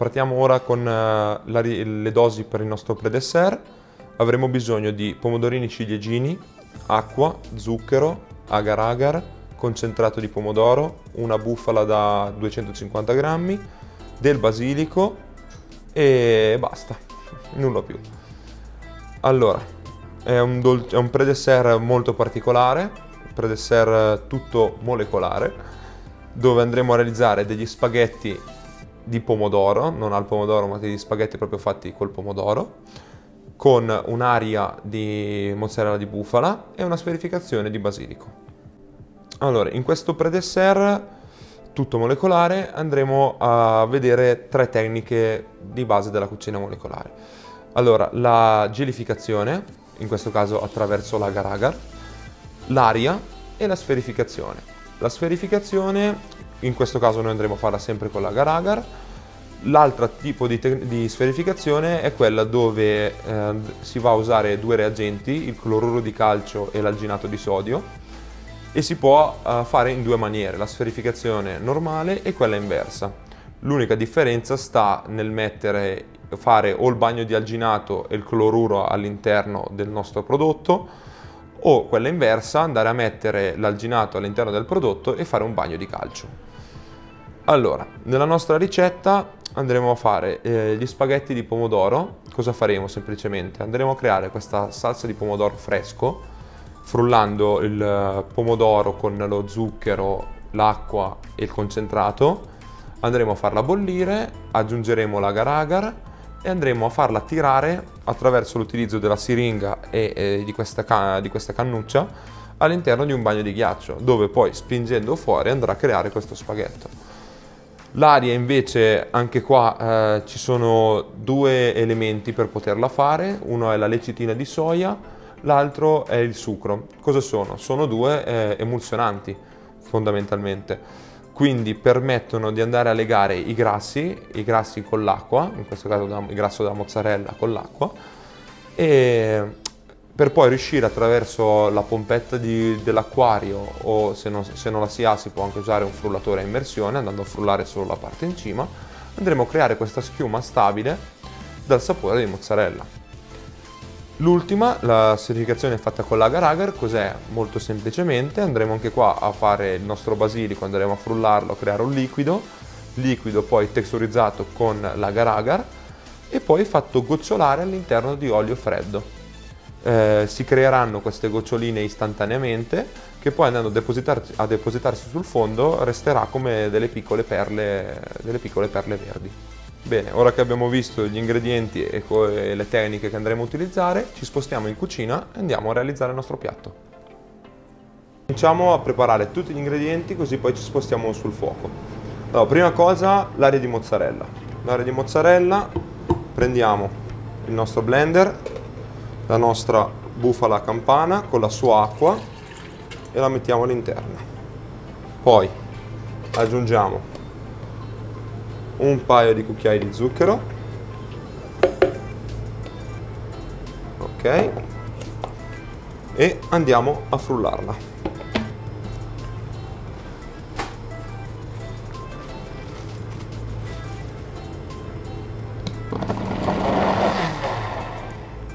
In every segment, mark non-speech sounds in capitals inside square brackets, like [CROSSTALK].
partiamo ora con uh, la, le dosi per il nostro predessert. Avremo bisogno di pomodorini ciliegini, acqua, zucchero, agar-agar, concentrato di pomodoro, una bufala da 250 grammi, del basilico e basta, [LAUGHS] nulla più. Allora, è un, è un predessert molto particolare, predessert tutto molecolare, dove andremo a realizzare degli spaghetti di pomodoro, non al pomodoro ma degli spaghetti proprio fatti col pomodoro, con un'aria di mozzarella di bufala e una sferificazione di basilico. Allora, in questo predessert tutto molecolare andremo a vedere tre tecniche di base della cucina molecolare. Allora, la gelificazione, in questo caso attraverso l'agar-agar, l'aria e la sferificazione. La sferificazione, in questo caso noi andremo a farla sempre con l'agar-agar, L'altro tipo di, di, sferificazione è quella dove eh, si va a usare due reagenti, il cloruro di calcio e l'alginato di sodio, e si può uh, fare in due maniere, la sferificazione normale e quella inversa. L'unica differenza sta nel mettere, fare o il bagno di alginato e il cloruro all'interno del nostro prodotto o quella inversa, andare a mettere l'alginato all'interno del prodotto e fare un bagno di calcio. Allora, nella nostra ricetta andremo a fare eh, gli spaghetti di pomodoro. Cosa faremo semplicemente? Andremo a creare questa salsa di pomodoro fresco frullando il eh, pomodoro con lo zucchero, l'acqua e il concentrato. Andremo a farla bollire, aggiungeremo l'agar-agar e andremo a farla tirare attraverso l'utilizzo della siringa e, e di, questa di questa cannuccia all'interno di un bagno di ghiaccio, dove poi spingendo fuori andrà a creare questo spaghetto. L'aria invece, anche qua eh, ci sono due elementi per poterla fare, uno è la lecitina di soia l'altro è il sucro. Cosa sono? Sono due eh, emulsionanti fondamentalmente. Quindi permettono di andare a legare i grassi, i grassi con l'acqua, in questo caso il grasso della mozzarella con l'acqua, e per poi riuscire attraverso la pompetta dell'acquario o se non, se non la si ha si può anche usare un frullatore a immersione andando a frullare solo la parte in cima, andremo a creare questa schiuma stabile dal sapore di mozzarella. L'ultima, la certificazione fatta con l'agar-agar, cos'è? Molto semplicemente andremo anche qua a fare il nostro basilico, andremo a frullarlo, a creare un liquido, liquido poi texturizzato con l'agar-agar e poi fatto gocciolare all'interno di olio freddo. Eh, si creeranno queste goccioline istantaneamente che poi andando a, depositarsi, a depositarsi sul fondo resterà come delle piccole perle, delle piccole perle verdi. Bene, ora che abbiamo visto gli ingredienti e le tecniche che andremo a utilizzare, ci spostiamo in cucina e andiamo a realizzare il nostro piatto. Cominciamo a preparare tutti gli ingredienti così poi ci spostiamo sul fuoco. Allora, prima cosa, l'aria di mozzarella. L'aria di mozzarella, prendiamo il nostro blender, la nostra bufala campana con la sua acqua e la mettiamo all'interno. Poi aggiungiamo un paio di cucchiai di zucchero. Ok. E andiamo a frullarla.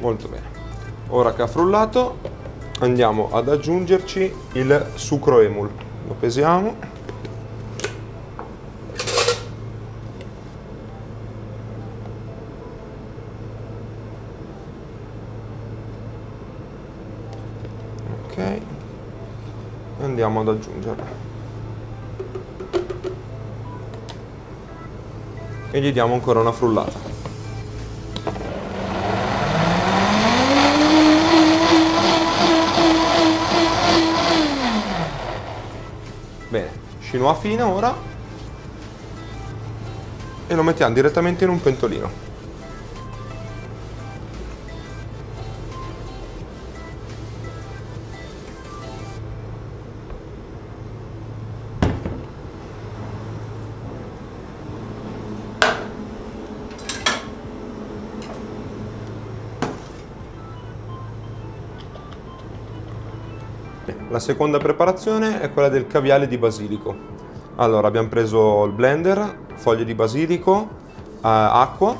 Molto bene ora che ha frullato andiamo ad aggiungerci il sucro emul. Lo pesiamo. Ok. Andiamo ad aggiungerla e gli diamo ancora una frullata bene chinois fine ora. E lo mettiamo direttamente in un pentolino La seconda preparazione è quella del caviale di basilico. Allora abbiamo preso il blender, foglie di basilico, acqua,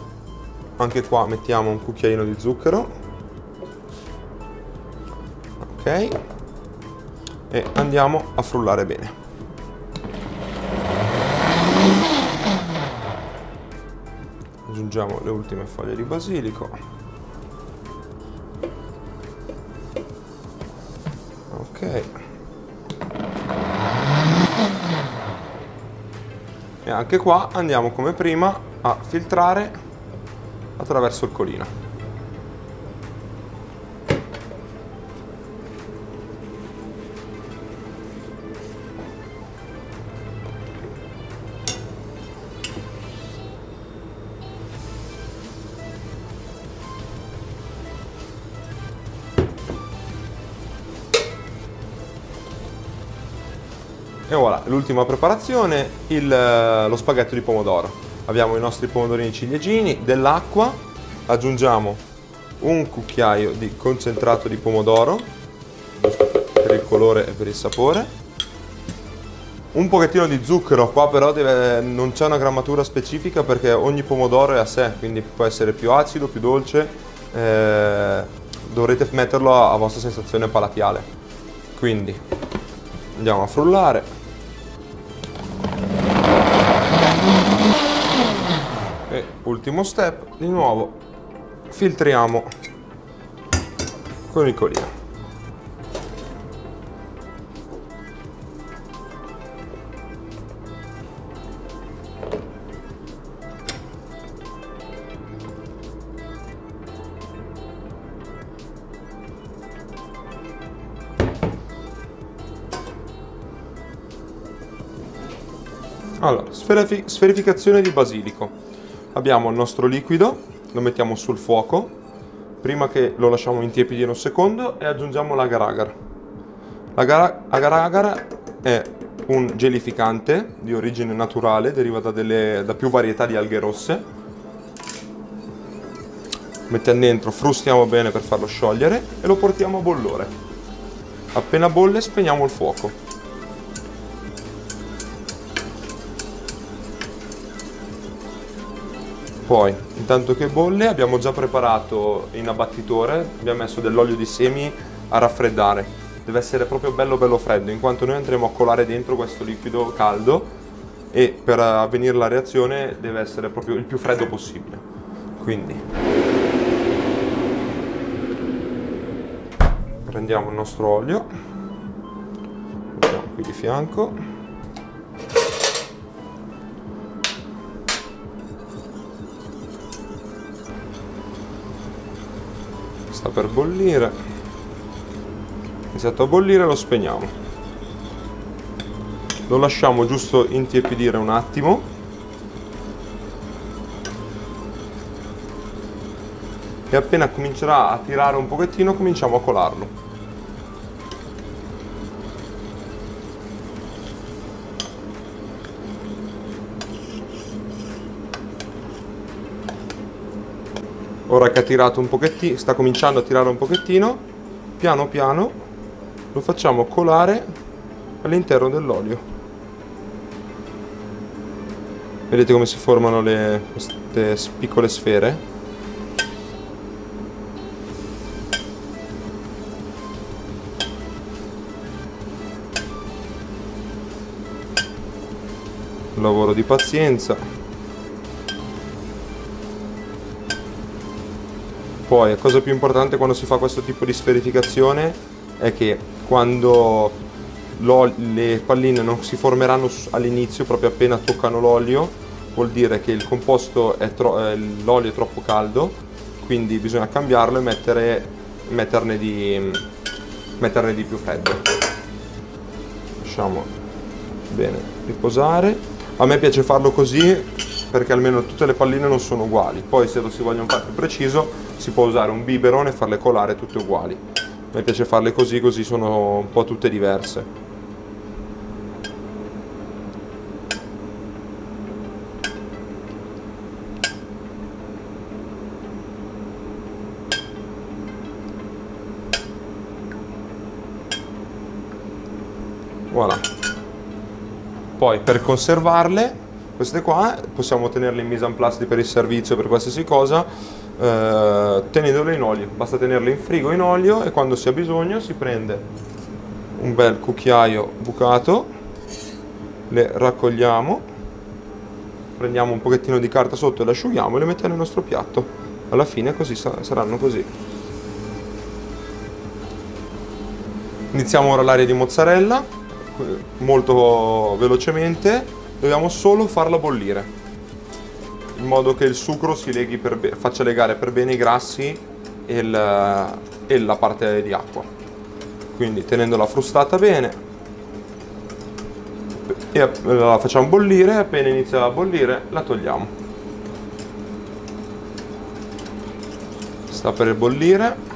anche qua mettiamo un cucchiaino di zucchero, ok, e andiamo a frullare bene. Aggiungiamo le ultime foglie di basilico. E anche qua andiamo come prima a filtrare attraverso il colino. E voilà, l'ultima preparazione, il, eh, lo spaghetto di pomodoro. Abbiamo i nostri pomodorini ciliegini, dell'acqua, aggiungiamo un cucchiaio di concentrato di pomodoro, per il colore e per il sapore, un pochettino di zucchero, qua però deve, non c'è una grammatura specifica perché ogni pomodoro è a sé, quindi può essere più acido, più dolce, eh, dovrete metterlo a, a vostra sensazione palatiale. Quindi andiamo a frullare. Ultimo step, di nuovo filtriamo con il colino. Allora, sferificazione di basilico. Abbiamo il nostro liquido, lo mettiamo sul fuoco, prima che lo lasciamo intiepidire un secondo e aggiungiamo l'agar-agar. L'agar-agar è un gelificante di origine naturale, deriva da, delle, da più varietà di alghe rosse. Mettiamo dentro, frustiamo bene per farlo sciogliere e lo portiamo a bollore. Appena bolle spegniamo il fuoco. Poi, intanto che bolle, abbiamo già preparato in abbattitore, abbiamo messo dell'olio di semi a raffreddare. Deve essere proprio bello bello freddo, in quanto noi andremo a colare dentro questo liquido caldo e per avvenire la reazione deve essere proprio il più freddo possibile. Quindi prendiamo il nostro olio, mettiamo qui di fianco sta per bollire. Iniziato a bollire lo spegniamo. Lo lasciamo giusto intiepidire un attimo. E appena comincerà a tirare un pochettino cominciamo a colarlo ora che ha tirato un pochettino sta cominciando a tirare un pochettino piano piano lo facciamo colare all'interno dell'olio. Vedete come si formano le, queste piccole sfere? Lavoro di pazienza Poi la cosa più importante quando si fa questo tipo di sferificazione è che quando le palline non si formeranno all'inizio, proprio appena toccano l'olio, vuol dire che composto è eh, l'olio è troppo caldo, quindi bisogna cambiarlo e mettere, metterne, di, metterne di più freddo. Lasciamo bene riposare. A me piace farlo così perché almeno tutte le palline non sono uguali. Poi se lo si vogliono fare più preciso si può usare un biberon e farle colare tutte uguali. Me piace farle così, così sono un po' tutte diverse. Voilà. Poi per conservarle Queste qua possiamo tenerle in mise en place per il servizio, per qualsiasi cosa, eh, tenendole in olio. Basta tenerle in frigo in olio e quando si ha bisogno si prende un bel cucchiaio bucato, le raccogliamo, prendiamo un pochettino di carta sotto e le asciughiamo e le mettiamo nel nostro piatto. Alla fine così saranno così. Iniziamo ora l'aria di mozzarella, molto velocemente dobbiamo solo farla bollire. In modo che il sucro per faccia legare per bene i grassi e, il, e la parte di acqua. Quindi tenendola frustata bene. E la facciamo bollire appena inizia a bollire la togliamo. Sta per bollire.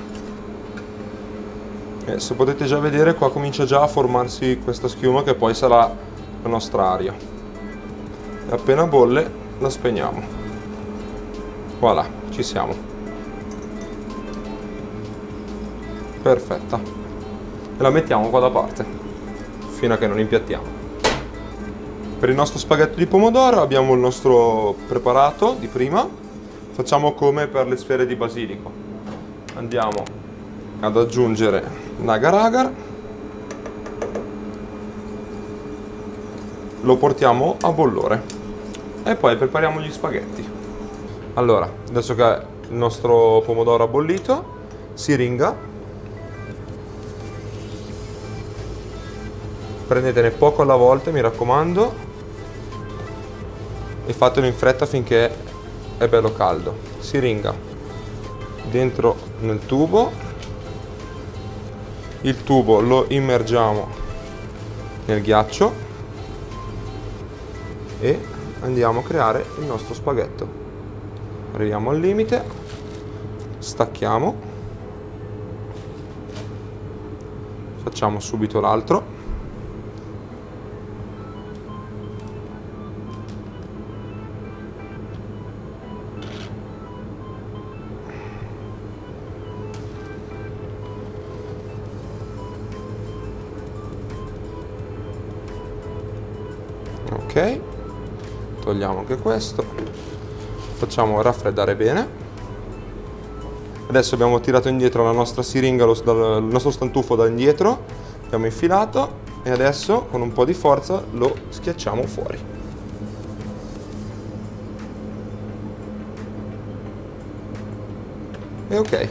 E potete già vedere qua comincia già a formarsi questa schiuma che poi sarà la nostra aria appena bolle la spegniamo. Voilà ci siamo. Perfetta. E la mettiamo qua da parte fino a che non impiattiamo. Per il nostro spaghetto di pomodoro abbiamo il nostro preparato di prima. Facciamo come per le sfere di basilico. Andiamo ad aggiungere l'agar agar. Lo portiamo a bollore e poi prepariamo gli spaghetti. Allora, adesso che il nostro pomodoro ha bollito, siringa, prendetene poco alla volta, mi raccomando, e fatelo in fretta finché è bello caldo. Siringa dentro nel tubo, il tubo lo immergiamo nel ghiaccio. E andiamo a creare il nostro spaghetto. Arriviamo al limite. Stacchiamo. Facciamo subito l'altro. Ok togliamo anche questo. Facciamo raffreddare bene. Adesso abbiamo tirato indietro la nostra siringa il nostro stantufo da indietro. Abbiamo infilato e adesso con un po' di forza lo schiacciamo fuori. E ok.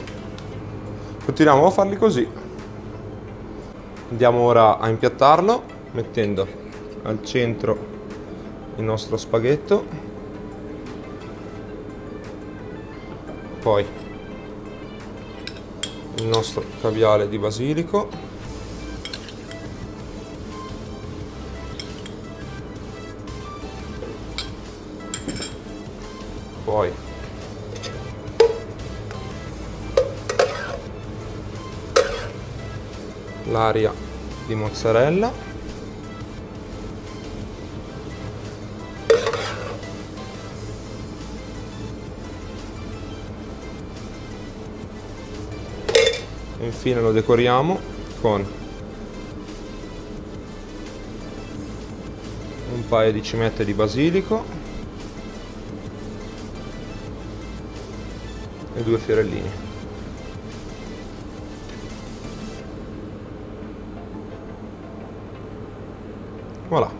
Continuiamo a farli così. Andiamo ora a impiattarlo mettendo al centro il nostro spaghetto. Poi il nostro caviale di basilico. Poi l'aria di mozzarella infine lo decoriamo con un paio di cimette di basilico e due fiorellini. Voilà